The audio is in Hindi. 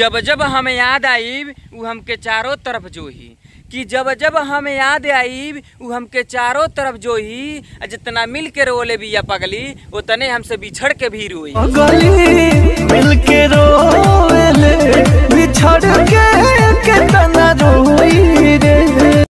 जब जब हम याद आई उ हमके चारों तरफ़ जोही। कि जब जब हम याद आई उ हमके चारों तरफ़ जोही जितना मिल के रोले बिया पगली उतने हमसे बिछड़ के भी रोई।